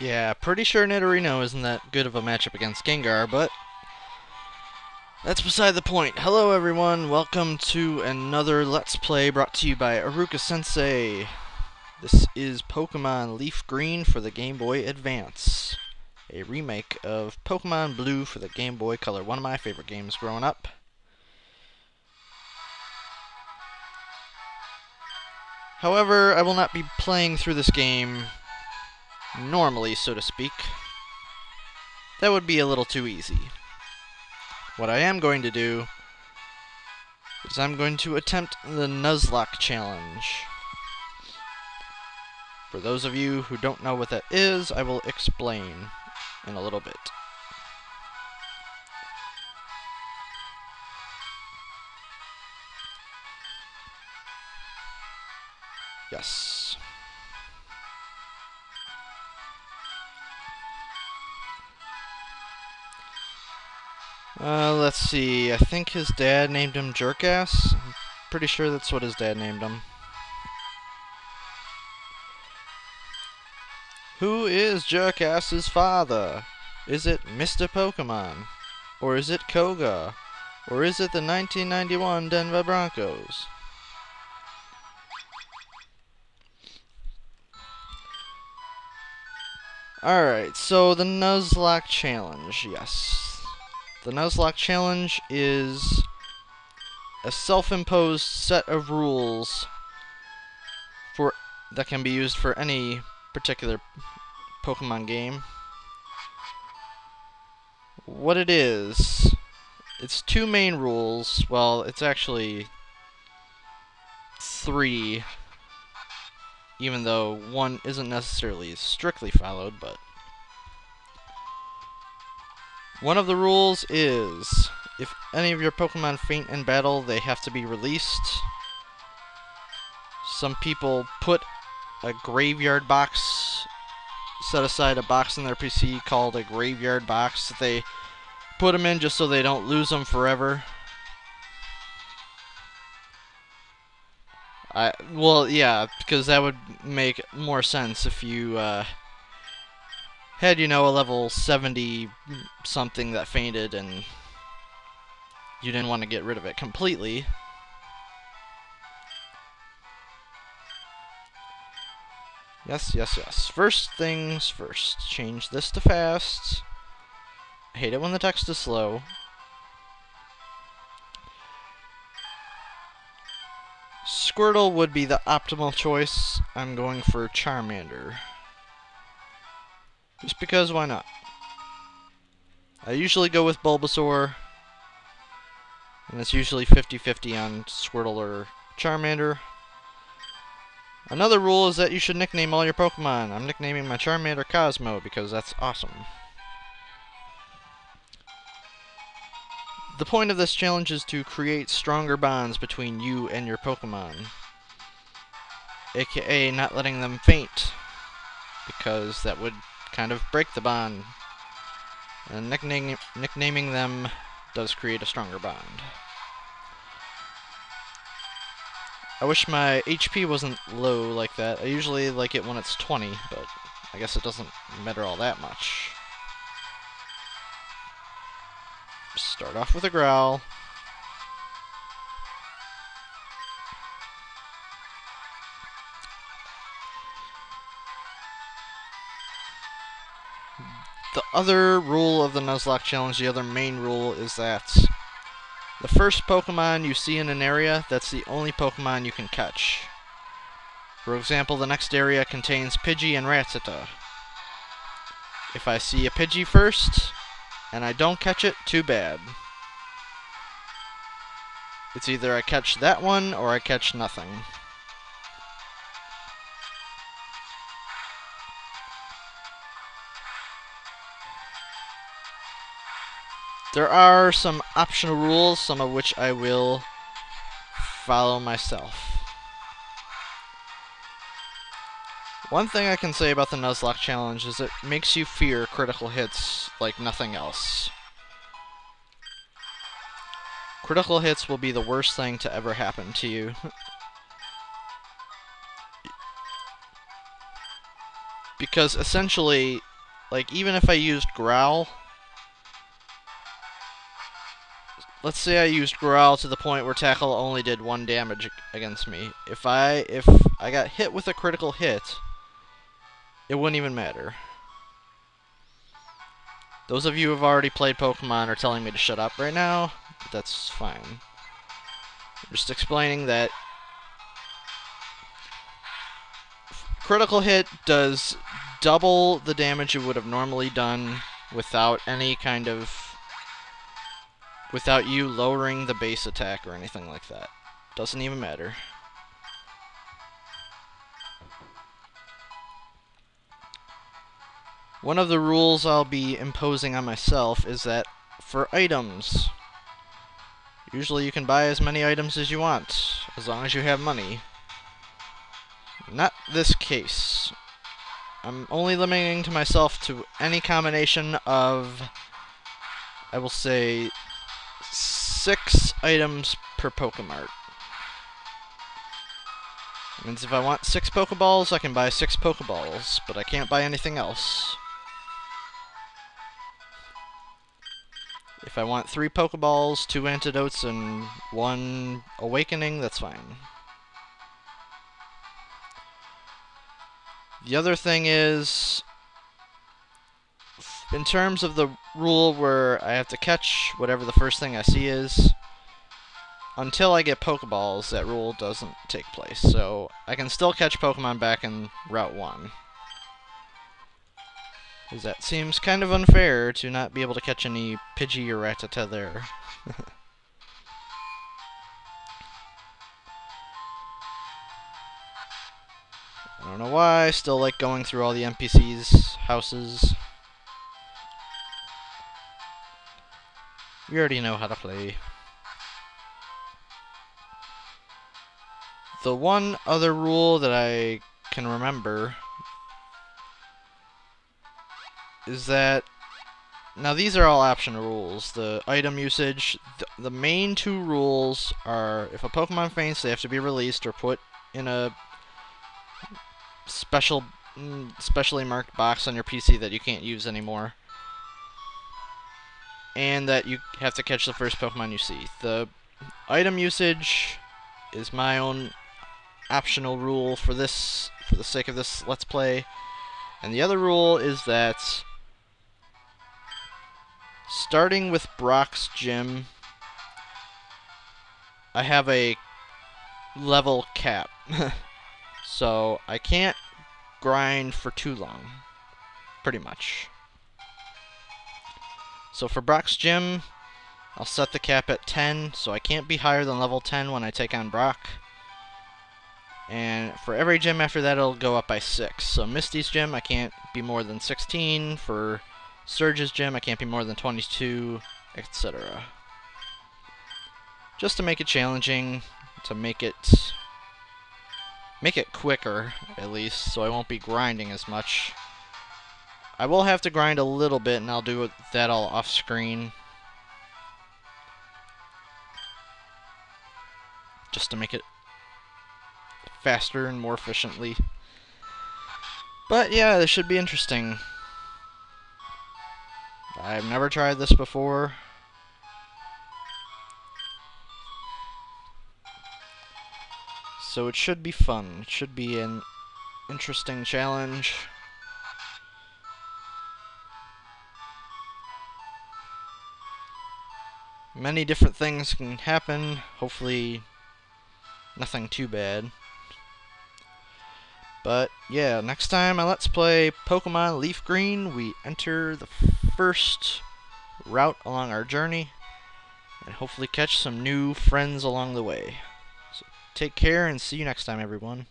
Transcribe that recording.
Yeah, pretty sure Nidorino isn't that good of a matchup against Gengar, but that's beside the point. Hello everyone, welcome to another Let's Play brought to you by Aruka Sensei. This is Pokemon Leaf Green for the Game Boy Advance. A remake of Pokemon Blue for the Game Boy Color, one of my favorite games growing up. However, I will not be playing through this game normally, so to speak. That would be a little too easy. What I am going to do is I'm going to attempt the Nuzlocke Challenge. For those of you who don't know what that is, I will explain in a little bit. Yes. Uh, let's see. I think his dad named him Jerkass. I'm pretty sure that's what his dad named him. Who is Jerkass's father? Is it Mr. Pokemon? Or is it Koga? Or is it the 1991 Denver Broncos? Alright, so the Nuzlocke Challenge, yes. The Nuzlocke Challenge is a self-imposed set of rules for that can be used for any particular Pokemon game. What it is, it's two main rules. Well, it's actually three even though one isn't necessarily strictly followed, but one of the rules is if any of your Pokemon faint in battle, they have to be released. Some people put a graveyard box, set aside a box in their PC called a graveyard box. That they put them in just so they don't lose them forever. I well, yeah, because that would make more sense if you uh, had you know a level 70 something that fainted and you didn't want to get rid of it completely. Yes, yes, yes. First things first. Change this to fast. I hate it when the text is slow. Squirtle would be the optimal choice. I'm going for Charmander. Just because, why not? I usually go with Bulbasaur. And it's usually 50-50 on Squirtle or Charmander. Another rule is that you should nickname all your Pokemon. I'm nicknaming my Charmander Cosmo because that's awesome. The point of this challenge is to create stronger bonds between you and your Pokemon. AKA not letting them faint. Because that would kind of break the bond. And nicknaming, nicknaming them does create a stronger bond. I wish my HP wasn't low like that. I usually like it when it's 20, but I guess it doesn't matter all that much. Start off with a growl. The other rule of the Nuzlocke Challenge, the other main rule, is that the first Pokemon you see in an area, that's the only Pokemon you can catch. For example, the next area contains Pidgey and Rattata. If I see a Pidgey first, and I don't catch it, too bad. It's either I catch that one or I catch nothing. There are some optional rules, some of which I will follow myself. One thing I can say about the Nuzlocke challenge is it makes you fear critical hits like nothing else. Critical hits will be the worst thing to ever happen to you. because essentially, like, even if I used Growl, let's say I used Growl to the point where Tackle only did one damage against me. If I if I got hit with a critical hit, it wouldn't even matter. Those of you who have already played Pokemon are telling me to shut up right now. But that's fine. I'm just explaining that critical hit does double the damage it would have normally done without any kind of without you lowering the base attack or anything like that. Doesn't even matter. One of the rules I'll be imposing on myself is that for items, usually you can buy as many items as you want, as long as you have money. Not this case. I'm only limiting to myself to any combination of, I will say, six items per Pokemart. means if I want six Pokeballs, I can buy six Pokeballs, but I can't buy anything else. If I want three Pokeballs, two antidotes, and one awakening, that's fine. The other thing is, in terms of the rule where I have to catch whatever the first thing I see is, until I get Pokeballs, that rule doesn't take place. So I can still catch Pokemon back in Route 1. Because that seems kind of unfair to not be able to catch any Pidgey or Rattata there. I don't know why, I still like going through all the NPCs' houses. We already know how to play. The one other rule that I can remember is that now these are all optional rules. The item usage, th the main two rules are if a Pokemon faints, they have to be released or put in a special, mm, specially marked box on your PC that you can't use anymore and that you have to catch the first Pokemon you see. The item usage is my own optional rule for this, for the sake of this Let's Play. And the other rule is that starting with Brock's Gym, I have a level cap. so I can't grind for too long, pretty much. So for Brock's Gym, I'll set the cap at 10, so I can't be higher than level 10 when I take on Brock. And for every gym after that, it'll go up by 6. So Misty's gym, I can't be more than 16. For Surge's gym, I can't be more than 22, etc. Just to make it challenging, to make it make it quicker, at least, so I won't be grinding as much. I will have to grind a little bit, and I'll do that all off screen. Just to make it faster and more efficiently. But yeah, this should be interesting. I've never tried this before. So it should be fun. It should be an interesting challenge. Many different things can happen. Hopefully, nothing too bad. But yeah, next time I Let's Play Pokemon Leaf Green, we enter the first route along our journey and hopefully catch some new friends along the way. So take care and see you next time, everyone.